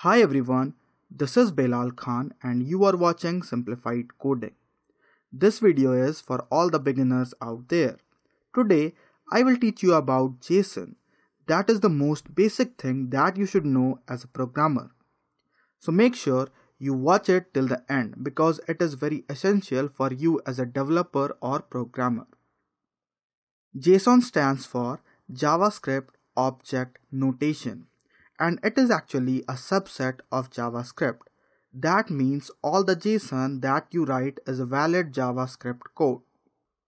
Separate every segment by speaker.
Speaker 1: Hi everyone, this is Belal Khan and you are watching Simplified Coding. This video is for all the beginners out there. Today, I will teach you about JSON. That is the most basic thing that you should know as a programmer. So make sure you watch it till the end because it is very essential for you as a developer or programmer. JSON stands for JavaScript Object Notation and it is actually a subset of JavaScript. That means all the JSON that you write is a valid JavaScript code.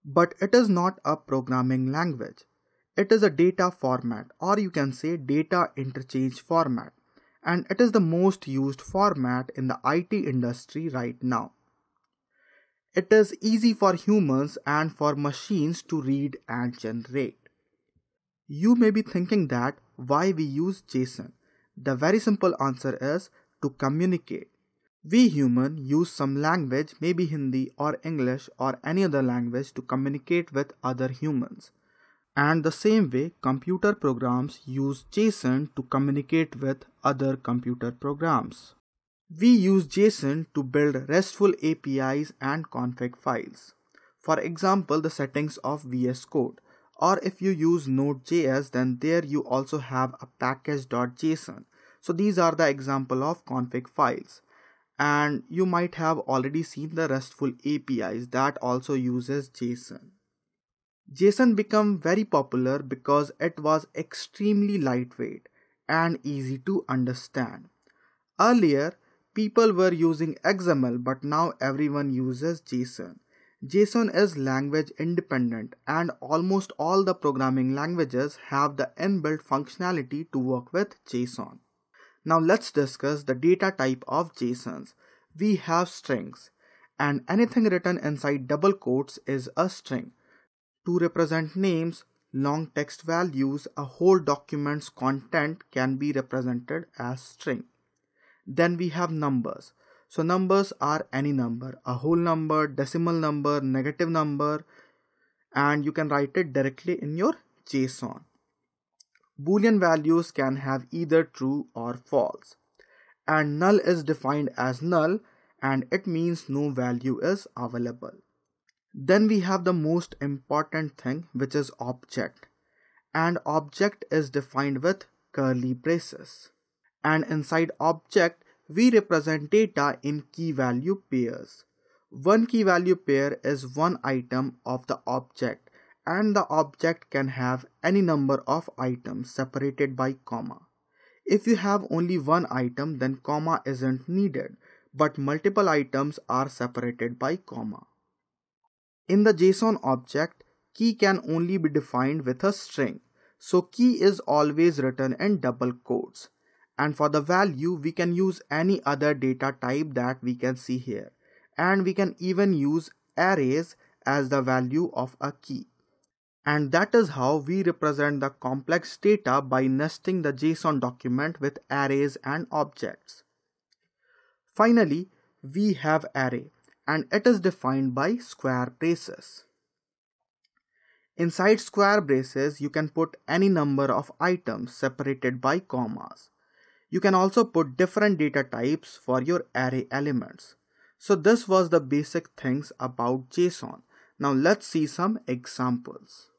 Speaker 1: But it is not a programming language. It is a data format or you can say data interchange format and it is the most used format in the IT industry right now. It is easy for humans and for machines to read and generate. You may be thinking that why we use JSON. The very simple answer is to communicate. We human use some language, maybe Hindi or English or any other language to communicate with other humans. And the same way, computer programs use JSON to communicate with other computer programs. We use JSON to build RESTful APIs and config files. For example, the settings of VS Code. Or if you use Node.js, then there you also have a package.json. So these are the example of config files. And you might have already seen the RESTful APIs that also uses JSON. JSON became very popular because it was extremely lightweight and easy to understand. Earlier, people were using XML but now everyone uses JSON. JSON is language independent and almost all the programming languages have the inbuilt functionality to work with JSON. Now let's discuss the data type of JSONs. We have strings and anything written inside double quotes is a string. To represent names, long text values, a whole document's content can be represented as string. Then we have numbers. So numbers are any number, a whole number, decimal number, negative number, and you can write it directly in your JSON. Boolean values can have either true or false. And null is defined as null and it means no value is available. Then we have the most important thing which is object. And object is defined with curly braces. And inside object we represent data in key value pairs. One key value pair is one item of the object and the object can have any number of items separated by comma. If you have only one item then comma isn't needed but multiple items are separated by comma. In the JSON object, key can only be defined with a string, so key is always written in double quotes. And for the value, we can use any other data type that we can see here. And we can even use arrays as the value of a key. And that is how we represent the complex data by nesting the JSON document with arrays and objects. Finally, we have array and it is defined by square braces. Inside square braces, you can put any number of items separated by commas. You can also put different data types for your array elements. So this was the basic things about JSON. Now let's see some examples.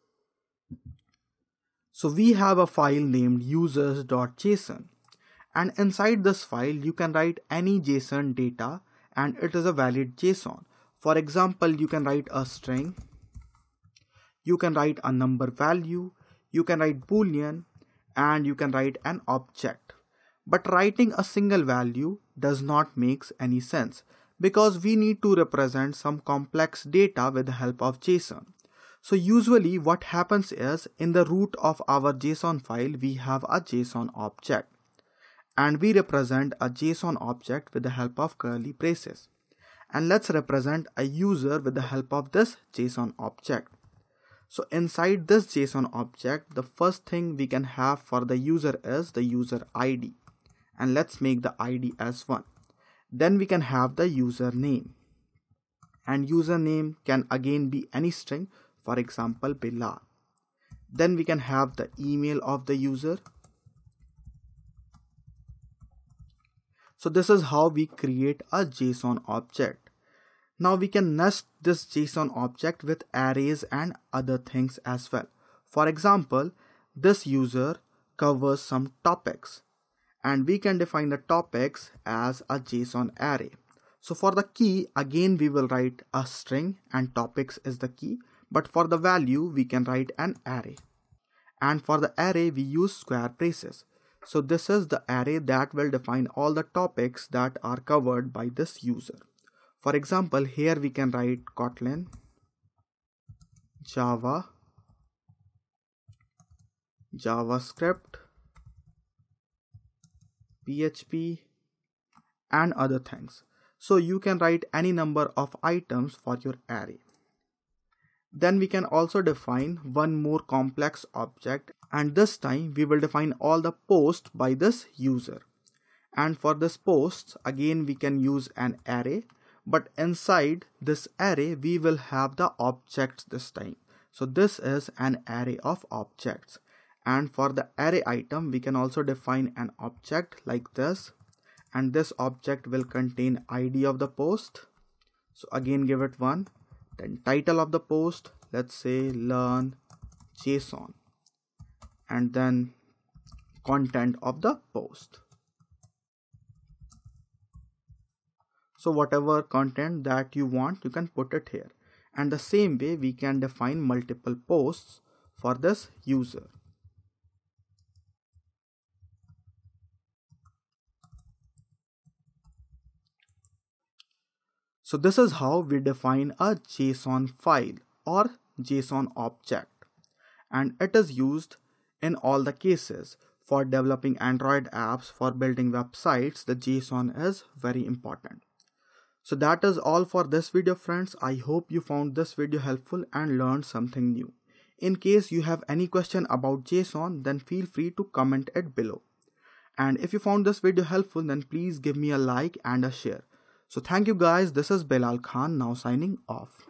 Speaker 1: So we have a file named users.json and inside this file you can write any JSON data and it is a valid JSON. For example, you can write a string, you can write a number value, you can write boolean and you can write an object. But writing a single value does not make any sense because we need to represent some complex data with the help of JSON. So usually what happens is in the root of our JSON file we have a JSON object and we represent a JSON object with the help of curly braces. And let's represent a user with the help of this JSON object. So inside this JSON object, the first thing we can have for the user is the user ID. And let's make the ID as 1. Then we can have the username. And username can again be any string, for example, Belal. Then we can have the email of the user So this is how we create a JSON object. Now we can nest this JSON object with arrays and other things as well. For example, this user covers some topics and we can define the topics as a JSON array. So for the key, again we will write a string and topics is the key, but for the value we can write an array. And for the array we use square braces. So this is the array that will define all the topics that are covered by this user. For example, here we can write Kotlin, Java, JavaScript, PHP, and other things. So you can write any number of items for your array. Then we can also define one more complex object and this time we will define all the posts by this user. And for this posts again we can use an array but inside this array we will have the objects this time. So this is an array of objects and for the array item we can also define an object like this. And this object will contain id of the post. So again give it one. Then title of the post let's say learn json. And then content of the post. So whatever content that you want you can put it here. And the same way we can define multiple posts for this user So this is how we define a JSON file or JSON object and it is used in all the cases for developing Android apps for building websites the JSON is very important. So that is all for this video friends. I hope you found this video helpful and learned something new. In case you have any question about JSON then feel free to comment it below. And if you found this video helpful then please give me a like and a share. So thank you guys. This is Belal Khan now signing off.